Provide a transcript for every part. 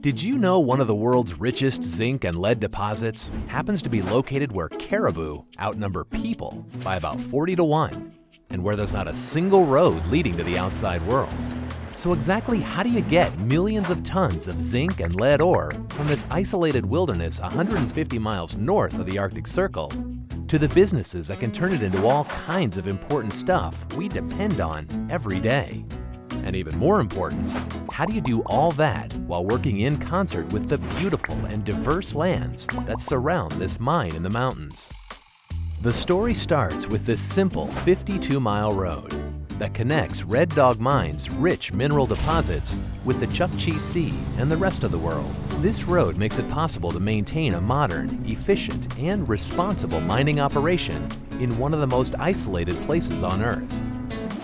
Did you know one of the world's richest zinc and lead deposits happens to be located where caribou outnumber people by about 40 to 1, and where there's not a single road leading to the outside world? So exactly how do you get millions of tons of zinc and lead ore from this isolated wilderness 150 miles north of the Arctic Circle to the businesses that can turn it into all kinds of important stuff we depend on every day? And even more important, how do you do all that while working in concert with the beautiful and diverse lands that surround this mine in the mountains? The story starts with this simple 52-mile road that connects Red Dog Mine's rich mineral deposits with the Chukchi Sea and the rest of the world. This road makes it possible to maintain a modern, efficient, and responsible mining operation in one of the most isolated places on Earth.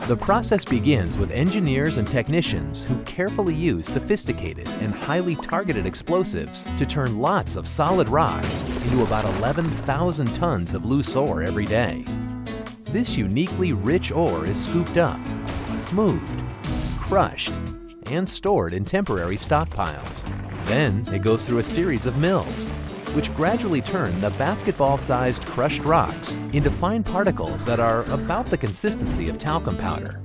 The process begins with engineers and technicians who carefully use sophisticated and highly targeted explosives to turn lots of solid rock into about 11,000 tons of loose ore every day. This uniquely rich ore is scooped up, moved, crushed, and stored in temporary stockpiles. Then it goes through a series of mills which gradually turn the basketball-sized crushed rocks into fine particles that are about the consistency of talcum powder.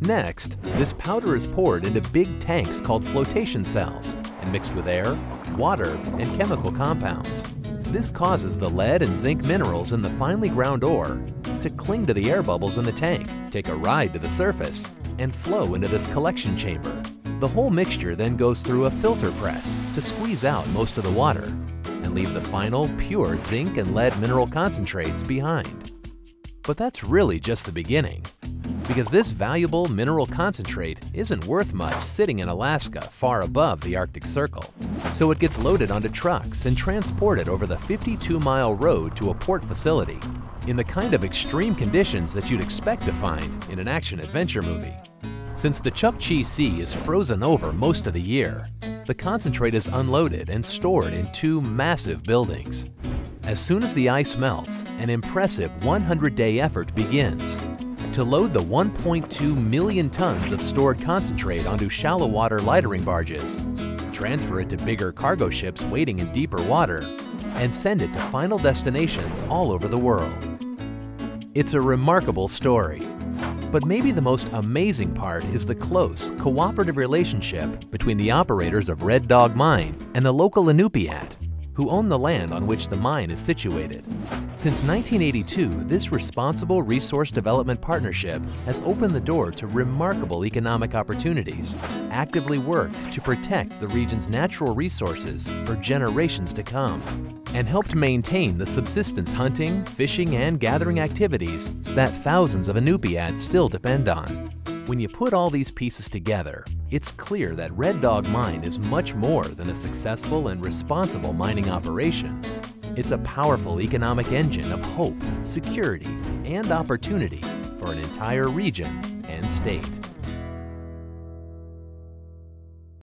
Next, this powder is poured into big tanks called flotation cells and mixed with air, water, and chemical compounds. This causes the lead and zinc minerals in the finely ground ore to cling to the air bubbles in the tank, take a ride to the surface, and flow into this collection chamber. The whole mixture then goes through a filter press to squeeze out most of the water and leave the final, pure zinc and lead mineral concentrates behind. But that's really just the beginning, because this valuable mineral concentrate isn't worth much sitting in Alaska far above the Arctic Circle. So it gets loaded onto trucks and transported over the 52-mile road to a port facility in the kind of extreme conditions that you'd expect to find in an action-adventure movie. Since the Chukchi Sea is frozen over most of the year, the concentrate is unloaded and stored in two massive buildings. As soon as the ice melts, an impressive 100-day effort begins to load the 1.2 million tons of stored concentrate onto shallow water lightering barges, transfer it to bigger cargo ships waiting in deeper water, and send it to final destinations all over the world. It's a remarkable story, but maybe the most amazing part is the close, cooperative relationship between the operators of Red Dog Mine and the local Inupiat, who own the land on which the mine is situated. Since 1982, this responsible resource development partnership has opened the door to remarkable economic opportunities, actively worked to protect the region's natural resources for generations to come, and helped maintain the subsistence hunting, fishing, and gathering activities that thousands of Inupiats still depend on. When you put all these pieces together, it's clear that Red Dog Mine is much more than a successful and responsible mining operation. It's a powerful economic engine of hope, security, and opportunity for an entire region and state.